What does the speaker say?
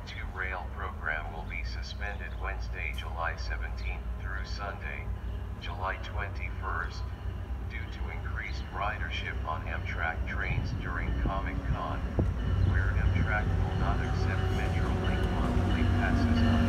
L2 rail program will be suspended Wednesday, July 17th through Sunday, July 21st, due to increased ridership on Amtrak trains during Comic-Con, where Amtrak will not accept Metrolink monthly passes.